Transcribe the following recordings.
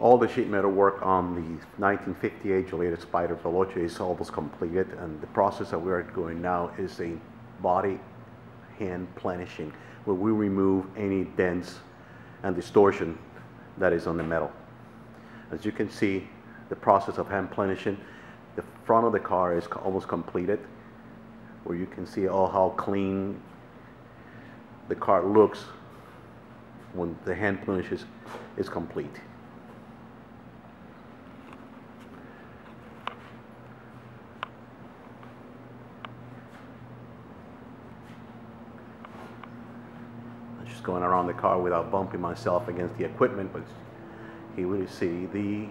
All the sheet metal work on the 1958 Giulietta Spider Veloce is almost completed, and the process that we are doing now is a body hand planishing, where we remove any dents and distortion that is on the metal. As you can see, the process of hand planishing, the front of the car is almost completed, where you can see all how clean the car looks when the hand planish is, is complete. Just going around the car without bumping myself against the equipment, but here we see the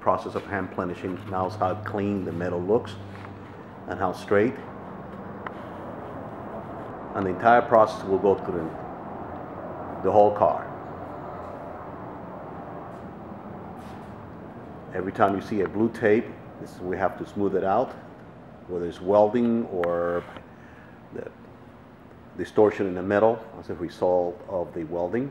process of hand planishing. Now how clean the metal looks and how straight. And the entire process will go through the, the whole car. Every time you see a blue tape, this, we have to smooth it out, whether it's welding or the distortion in the metal as a result of the welding.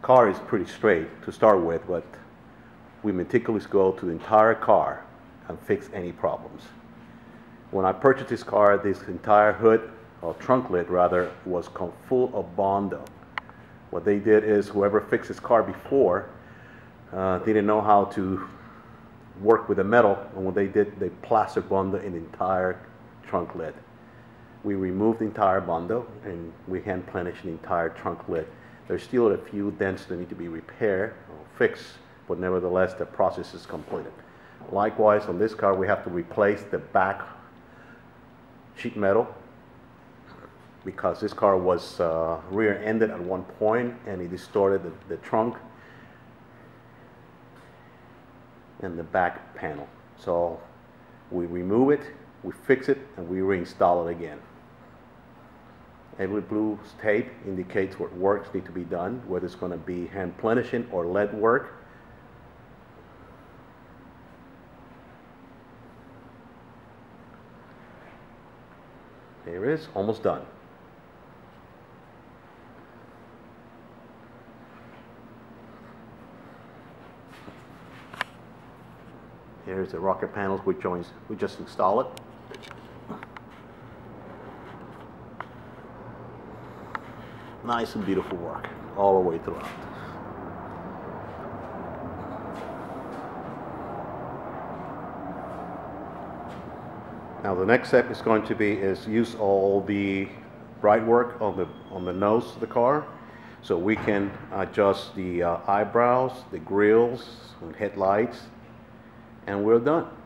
Car is pretty straight to start with, but we meticulously go to the entire car and fix any problems. When I purchased this car, this entire hood, or trunk lid rather, was full of Bondo. What they did is whoever fixed this car before uh, didn't know how to work with the metal, and when they did, they plastered Bondo in the entire trunk lid. We removed the entire Bondo, and we hand planished the entire trunk lid. There's still a few dents that need to be repaired or fixed, but nevertheless, the process is completed. Likewise, on this car, we have to replace the back sheet metal because this car was uh, rear-ended at one point and it distorted the, the trunk and the back panel. So we remove it, we fix it, and we reinstall it again. Every blue tape indicates what works need to be done, whether it's going to be hand planishing or lead work. There it is, almost done. Here's the rocker panels, we, joins, we just install it. Nice and beautiful work all the way throughout. Now the next step is going to be is use all the bright work on the on the nose of the car so we can adjust the uh, eyebrows, the grills, headlights, and we're done.